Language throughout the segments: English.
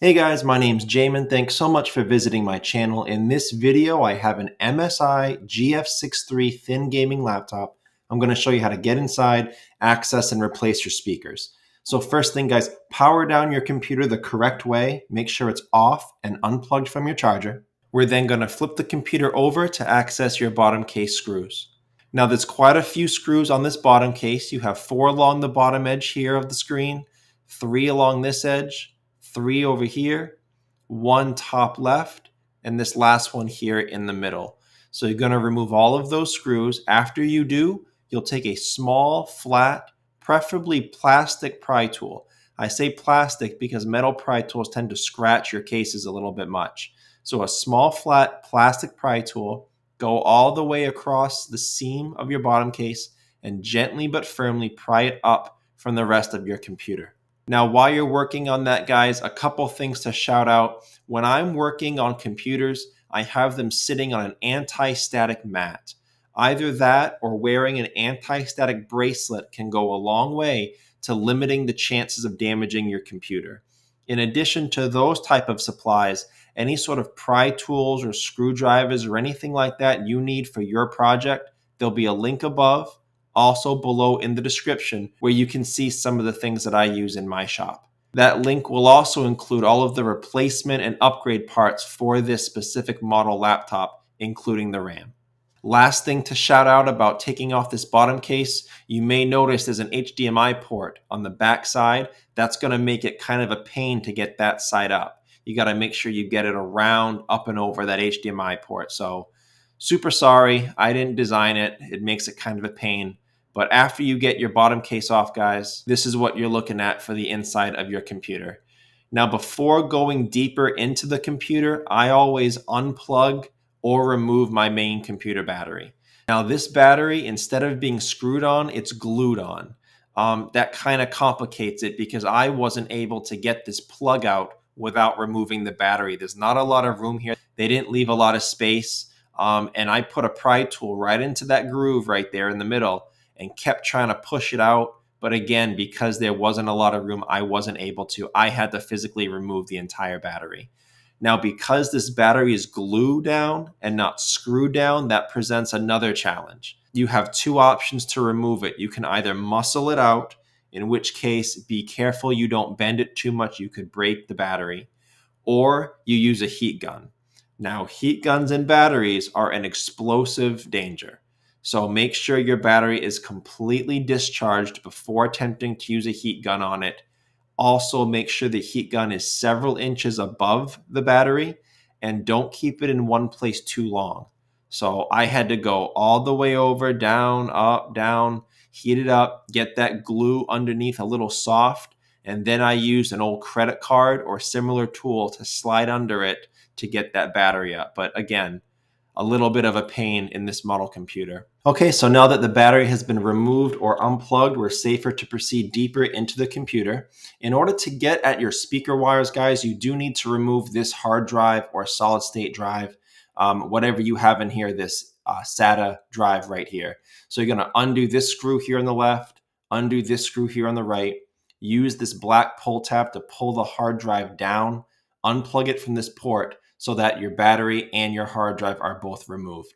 Hey guys, my name's Jamin. Thanks so much for visiting my channel. In this video, I have an MSI GF63 thin gaming laptop. I'm going to show you how to get inside, access, and replace your speakers. So first thing guys, power down your computer the correct way. Make sure it's off and unplugged from your charger. We're then going to flip the computer over to access your bottom case screws. Now there's quite a few screws on this bottom case. You have four along the bottom edge here of the screen, three along this edge, three over here, one top left, and this last one here in the middle. So you're going to remove all of those screws. After you do, you'll take a small, flat, preferably plastic pry tool. I say plastic because metal pry tools tend to scratch your cases a little bit much. So a small, flat plastic pry tool, go all the way across the seam of your bottom case and gently but firmly pry it up from the rest of your computer. Now, while you're working on that, guys, a couple things to shout out. When I'm working on computers, I have them sitting on an anti-static mat. Either that or wearing an anti-static bracelet can go a long way to limiting the chances of damaging your computer. In addition to those type of supplies, any sort of pry tools or screwdrivers or anything like that you need for your project, there'll be a link above also below in the description where you can see some of the things that I use in my shop. That link will also include all of the replacement and upgrade parts for this specific model laptop, including the RAM. Last thing to shout out about taking off this bottom case, you may notice there's an HDMI port on the back side. That's going to make it kind of a pain to get that side up. You got to make sure you get it around, up and over that HDMI port. So super sorry, I didn't design it. It makes it kind of a pain. But after you get your bottom case off, guys, this is what you're looking at for the inside of your computer. Now, before going deeper into the computer, I always unplug or remove my main computer battery. Now, this battery, instead of being screwed on, it's glued on. Um, that kind of complicates it because I wasn't able to get this plug out without removing the battery. There's not a lot of room here. They didn't leave a lot of space. Um, and I put a pry tool right into that groove right there in the middle and kept trying to push it out. But again, because there wasn't a lot of room, I wasn't able to. I had to physically remove the entire battery. Now, because this battery is glued down and not screwed down, that presents another challenge. You have two options to remove it. You can either muscle it out, in which case, be careful you don't bend it too much, you could break the battery, or you use a heat gun. Now, heat guns and batteries are an explosive danger. So make sure your battery is completely discharged before attempting to use a heat gun on it. Also, make sure the heat gun is several inches above the battery and don't keep it in one place too long. So I had to go all the way over, down, up, down, heat it up, get that glue underneath a little soft, and then I used an old credit card or similar tool to slide under it to get that battery up. But again, a little bit of a pain in this model computer. Okay, so now that the battery has been removed or unplugged, we're safer to proceed deeper into the computer. In order to get at your speaker wires, guys, you do need to remove this hard drive or solid state drive, um, whatever you have in here, this uh, SATA drive right here. So you're gonna undo this screw here on the left, undo this screw here on the right, use this black pull tab to pull the hard drive down, unplug it from this port, so that your battery and your hard drive are both removed.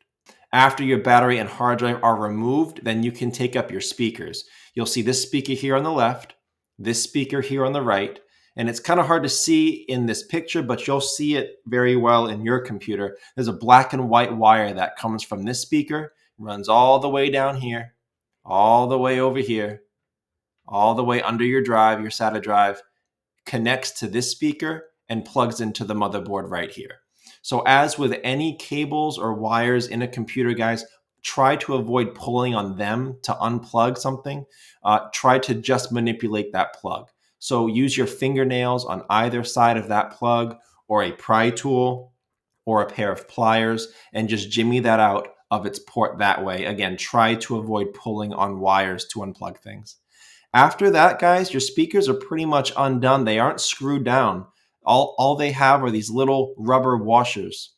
After your battery and hard drive are removed, then you can take up your speakers. You'll see this speaker here on the left, this speaker here on the right, and it's kind of hard to see in this picture, but you'll see it very well in your computer. There's a black and white wire that comes from this speaker, runs all the way down here, all the way over here, all the way under your drive, your SATA drive, connects to this speaker, and plugs into the motherboard right here. So as with any cables or wires in a computer, guys, try to avoid pulling on them to unplug something. Uh, try to just manipulate that plug. So use your fingernails on either side of that plug or a pry tool or a pair of pliers and just jimmy that out of its port that way. Again, try to avoid pulling on wires to unplug things. After that, guys, your speakers are pretty much undone. They aren't screwed down. All, all they have are these little rubber washers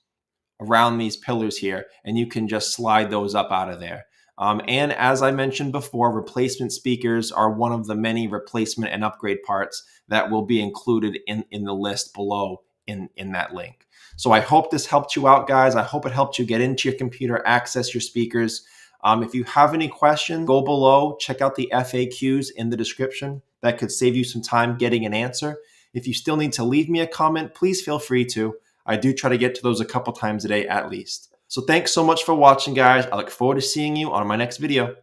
around these pillars here, and you can just slide those up out of there. Um, and as I mentioned before, replacement speakers are one of the many replacement and upgrade parts that will be included in, in the list below in, in that link. So I hope this helped you out, guys. I hope it helped you get into your computer, access your speakers. Um, if you have any questions, go below, check out the FAQs in the description. That could save you some time getting an answer. If you still need to leave me a comment, please feel free to. I do try to get to those a couple times a day at least. So thanks so much for watching, guys. I look forward to seeing you on my next video.